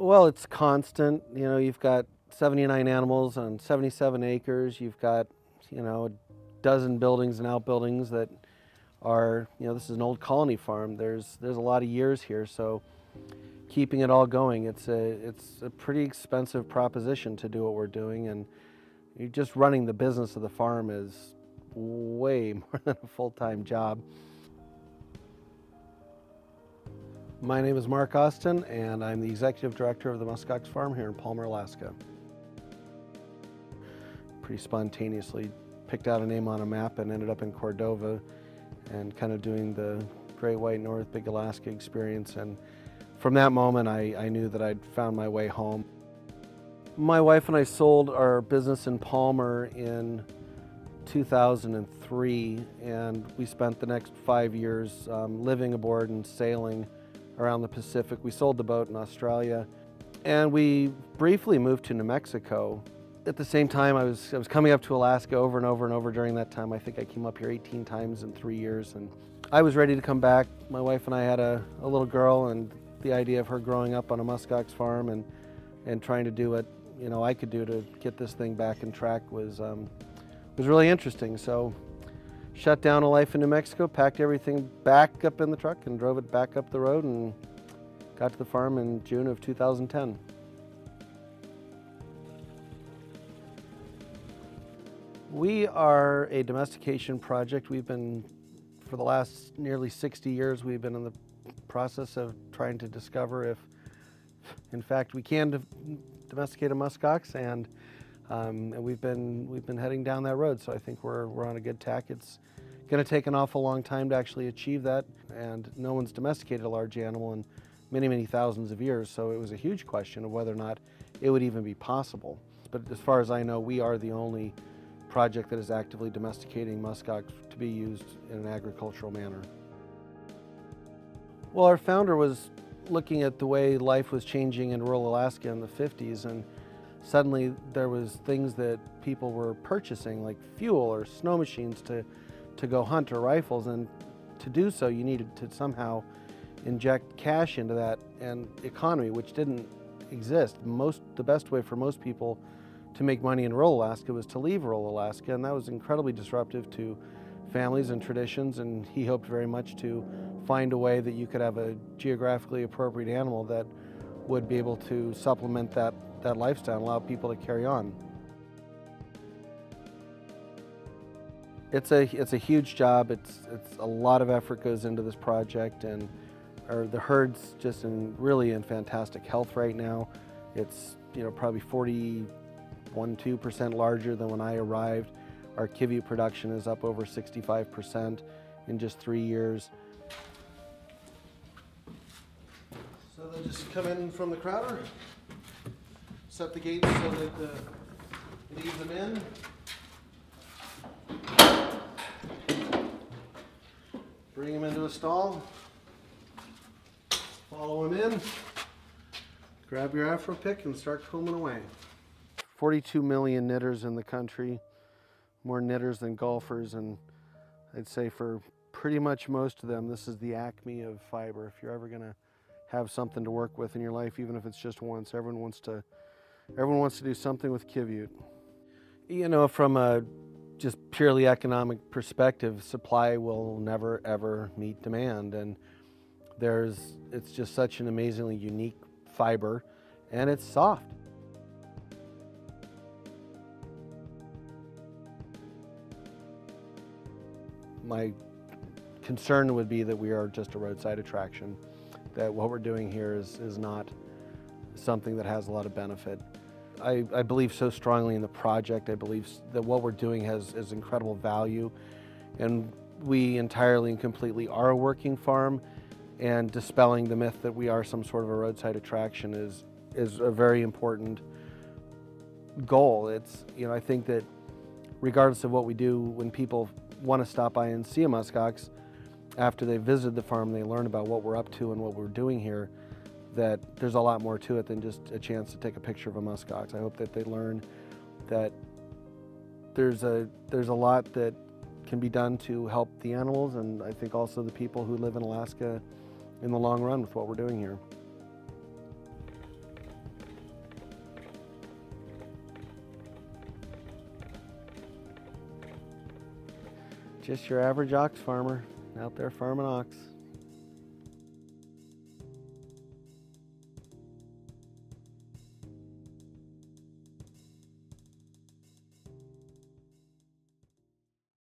Well, it's constant. You know, you've got 79 animals on 77 acres. You've got, you know, a dozen buildings and outbuildings that are, you know, this is an old colony farm. There's there's a lot of years here, so keeping it all going, it's a it's a pretty expensive proposition to do what we're doing, and just running the business of the farm is way more than a full-time job. My name is Mark Austin, and I'm the executive director of the Muskox Farm here in Palmer, Alaska. Pretty spontaneously picked out a name on a map and ended up in Cordova and kind of doing the Great White North Big Alaska experience. And from that moment, I, I knew that I'd found my way home. My wife and I sold our business in Palmer in 2003, and we spent the next five years um, living aboard and sailing around the Pacific. We sold the boat in Australia and we briefly moved to New Mexico. At the same time, I was, I was coming up to Alaska over and over and over during that time. I think I came up here 18 times in three years and I was ready to come back. My wife and I had a, a little girl and the idea of her growing up on a muskox farm and, and trying to do what you know I could do to get this thing back in track was, um, was really interesting. So shut down a life in New Mexico, packed everything back up in the truck and drove it back up the road and got to the farm in June of 2010. We are a domestication project. We've been, for the last nearly 60 years, we've been in the process of trying to discover if, in fact, we can domesticate a muskox and um, and we've been we've been heading down that road. So I think we're we're on a good tack. It's going to take an awful long time to actually achieve that, and no one's domesticated a large animal in many many thousands of years. So it was a huge question of whether or not it would even be possible. But as far as I know, we are the only project that is actively domesticating muskox to be used in an agricultural manner. Well, our founder was looking at the way life was changing in rural Alaska in the 50s and suddenly there was things that people were purchasing like fuel or snow machines to, to go hunt or rifles. And to do so you needed to somehow inject cash into that and economy which didn't exist. Most, the best way for most people to make money in rural Alaska was to leave rural Alaska. And that was incredibly disruptive to families and traditions. And he hoped very much to find a way that you could have a geographically appropriate animal that would be able to supplement that that lifestyle and allow people to carry on. It's a, it's a huge job. It's, it's a lot of effort goes into this project and our, the herd's just in really in fantastic health right now. It's you know probably 41, 2% larger than when I arrived. Our qiviut production is up over 65% in just three years. So they just come in from the crowder set the gates so that uh, leave them in. Bring them into a stall. Follow them in. Grab your afro pick and start combing away. 42 million knitters in the country, more knitters than golfers, and I'd say for pretty much most of them, this is the acme of fiber. If you're ever going to have something to work with in your life, even if it's just once, everyone wants to Everyone wants to do something with Qiviut. You know, from a just purely economic perspective, supply will never ever meet demand. And there's, it's just such an amazingly unique fiber and it's soft. My concern would be that we are just a roadside attraction, that what we're doing here is, is not something that has a lot of benefit. I, I, believe so strongly in the project. I believe that what we're doing has, has incredible value and we entirely and completely are a working farm and dispelling the myth that we are some sort of a roadside attraction is, is a very important goal. It's, you know, I think that regardless of what we do, when people want to stop by and see a muskox, after they visit the farm, they learn about what we're up to and what we're doing here, that there's a lot more to it than just a chance to take a picture of a muskox. I hope that they learn that there's a, there's a lot that can be done to help the animals and I think also the people who live in Alaska in the long run with what we're doing here. Just your average ox farmer out there farming ox.